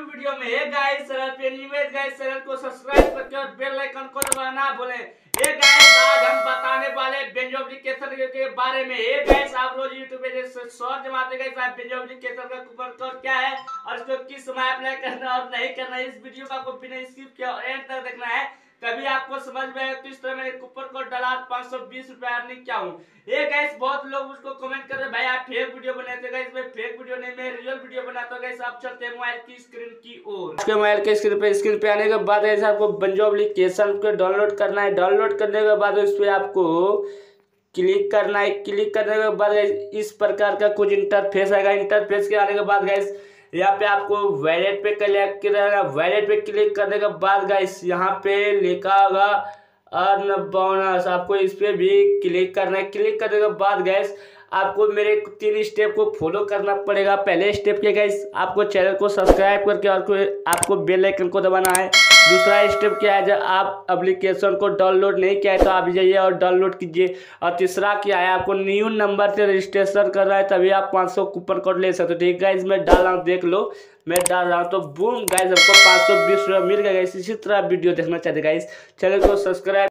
New video में। ये guys पे न्यू है गाइस चैनल को सब्सक्राइब करके और बेल आइकन को दबाना ना भूलें। ये गाइस आज हम बताने वाले बेंजो एप्लीकेशन के बारे में। ये गाइस आप रोज यूट्यूब पे शॉर्ट जमाते गाइस आप एप्लीकेशन का कूपन कोड क्या है और इसको किस समय अप्लाई करना और नहीं करना इस वीडियो का आपको बिना स्किप किया और एंड तक देखना है। तभी आपको समझ में आए किस तरह मैंने कूपन पाँच सौ बीस रुपए अर्निंग क्या ये गैस बहुत लोग कमेंट कर रहे भाई आप फेक वीडियो बनाते मैं फेक वीडियो नहीं, मैं रियल वीडियो बनाता हूँ आप चलते हैं मोबाइल की स्क्रीन की ओर। मोबाइल के स्क्रीन पे स्क्रीन पे आने के बाद आपको बंजो को डाउनलोड करना है। डाउनलोड करने के बाद उस पर आपको क्लिक करना है। क्लिक करने के बाद इस प्रकार का कुछ इंटरफेस आएगा। इंटरफेस के आने के बाद गैस यहाँ पे आपको वैलेट पे क्लिक करना वैलेट पे क्लिक करने के बाद गाइस यहाँ पे लिखा होगा अर्न बोनस आपको इस पर भी क्लिक करना है। क्लिक करने के बाद गैस आपको मेरे तीन स्टेप को फॉलो करना पड़ेगा। पहले स्टेप के गैस आपको चैनल को सब्सक्राइब करके और आपको बेल आइकन को दबाना है। दूसरा स्टेप क्या है, जब आप एप्लीकेशन को डाउनलोड नहीं किया है तो आप जाइए और डाउनलोड कीजिए। और तीसरा क्या है, आपको न्यू नंबर से रजिस्ट्रेशन कर रहा है, तभी आप 500 कूपन कोड ले सकते हो। ठीक है मैं डाल रहा हूँ, देख लो। मैं डाल रहा हूँ तो बूम गाइज़ आपको पाँच सौ बीस रुपये मिल गया इसी तरह वीडियो देखना चाहते गाइज़ चैनल को सब्सक्राइब